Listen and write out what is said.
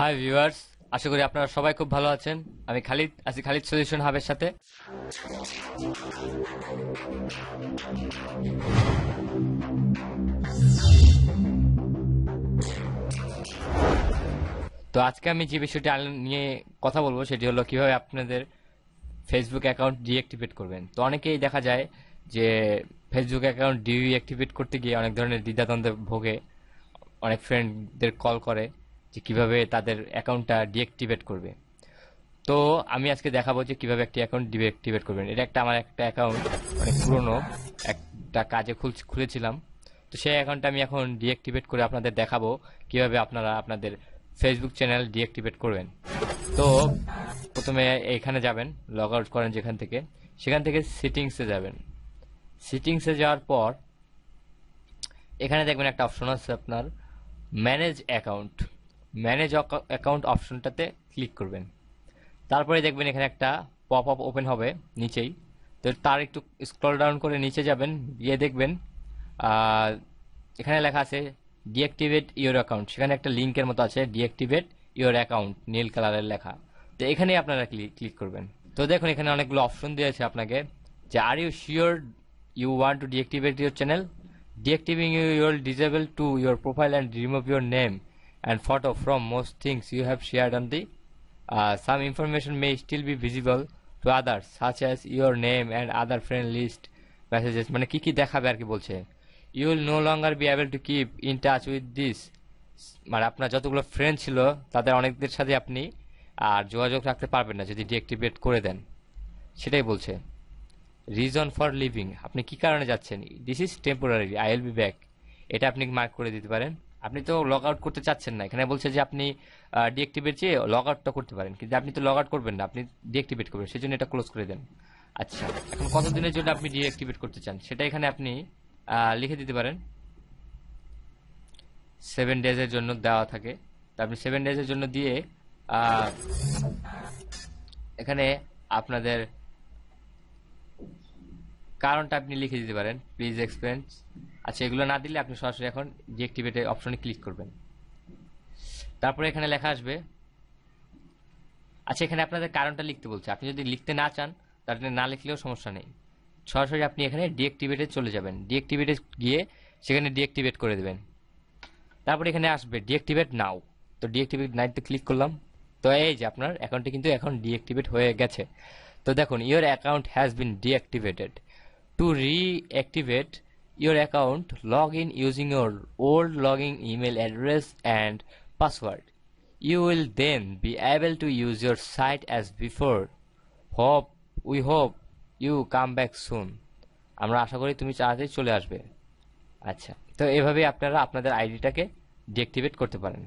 Hi viewers আশা করি আপনারা সবাই খুব ভালো আছেন। আমি খালিদ, আছি খালিদ সলিউশন হাবের সাথে। তো আজকে আমি যে বিষয়টি নিয়ে কথা বলব, সেটি হলো কীভাবে আপনাদের ফেসবুক অ্যাকাউন্ট ডিঅ্যাক্টিভেট করবেন। তো অনেকেই দেখা যায় যে ফেসবুক অ্যাকাউন্ট ডিঅ্যাক্টিভেট করতে গিয়ে অনেক ধরনের দ্বিধাদ্বন্দ্বে ভোগে, অনেক ফ্রেন্ডদের কল করে। যে কীভাবে তাদের অ্যাকাউন্টটা ডিঅ্যাক্টিভেট করবে। তো আমি আজকে দেখাবো যে কীভাবে একটি অ্যাকাউন্ট ডিঅ্যাক্টিভেট করবেন। এটা একটা, আমার একটা অ্যাকাউন্ট অনেক পুরনো, একটা কাজে খুল- খুলেছিলাম। তো সেই অ্যাকাউন্টটা আমি এখন ডিঅ্যাক্টিভেট করে আপনাদের দেখাবো কীভাবে আপনারা আপনাদের ফেসবুক চ্যানেল ডিঅ্যাক্টিভেট করবেন। তো প্রথমে এইখানে যাবেন লগ আউট করেন যেখান থেকে। সেখান থেকে সিটিংসে যাবেন। সিটিংসে যাওয়ার পর, এখানে দেখবেন একটা অপশন আছে আপনার ম্যানেজ অ্যাকাউন্ট ম্যানেজ অ্যাকাউন্ট অপশনটাতে ক্লিক করবেন। তারপরে দেখবেন এখানে একটা পপ আপ ওপেন হবে নিচেই। তো তার একটু স্ক্রল ডাউন করে নিচে যাবেন, গিয়ে দেখবেন এখানে লেখা আছে ডিঅ্যাক্টিভেট ইওর অ্যাকাউন্ট সেখানে একটা লিঙ্কের মতো আছে ডিঅ্যাক্টিভেট ইওর অ্যাকাউন্ট নীল কালারের লেখা। তো এখানে আপনারা ক্লিক ক্লিক করবেন। তো দেখুন, এখানে অনেকগুলো অপশন দিয়েছে আপনাকে যে are you sure you want to deactivate your channel you will disable to your profile and remove your name. And photo from most things you have shared on the uh, some information may still be visible to others such as your name and other friend list messages মানে কি কি দেখাবে আর কি বলছে you will no longer be able to keep in touch with this মানে আপনার যতগুলো friend ছিল তাদের অনেকদের সাথে আপনি আর যোগাযোগ রাখতে পারবেন না যদি ডিঅ্যাক্টিভেট করে দেন সেটাই বলছে রিজন ফর লিভিং আপনি কি কারণে যাচ্ছেন this is temporary I will be back এটা আপনি মার্ক করে দিতে পারেন আপনি তো লগ আউট করতে চাচ্ছেন না। এখানে বলছে যে আপনি ডিঅ্যাক্টিভেট চেয়ে লগ আউটটা করতে পারেন। কিন্তু আপনি তো লগ আউট করবেন না, আপনি ডিঅ্যাক্টিভেট করবেন, সেজন্য এটা ক্লোজ করে দেন। আচ্ছা এখন কতদিনের জন্য আপনি ডিঅ্যাক্টিভেট করতে চান? সেটা এখানে আপনি লিখে দিতে পারেন। সেভেন ডেজের জন্য দেওয়া থাকে। তো আপনি সেভেন ডেজের জন্য দিয়ে এখানে আপনাদের কারণটা আপনি লিখে দিতে পারেন। প্লিজ এক্সপ্লেন আচ্ছা এগুলো না দিলে আপনি সরাসরি এখন ডিঅ্যাক্টিভেট অপশনে ক্লিক করবেন। তারপরে এখানে লেখা আসবে আচ্ছা এখানে আপনাদের কারণটা লিখতে বলছে। আপনি যদি লিখতে না চান, তাহলে না লিখলেও সমস্যা নেই। সরাসরি আপনি এখানে ডিঅ্যাক্টিভেটে চলে যাবেন। ডিঅ্যাক্টিভেটে গিয়ে সেখানে ডিঅ্যাক্টিভেট করে দেবেন। তারপরে এখানে আসবে ডিঅ্যাক্টিভেট নাও তো ডিঅ্যাক্টিভেট নাইতে ক্লিক করলাম। তো এই যে আপনার অ্যাকাউন্টটি কিন্তু এখন ডিঅ্যাক্টিভেট হয়ে গেছে। তো দেখুন your account has been deactivated to reactivate your account, log in using your old login email address and password. you will then be able to use your site as before hope we hope you come back soon আমরা আশা করি তুমি তাড়াতাড়ি চলে আসবে আচ্ছা তো এভাবেই আপনারা আপনাদের আইডিটাকে ডিঅ্যাক্টিভেট করতে পারেন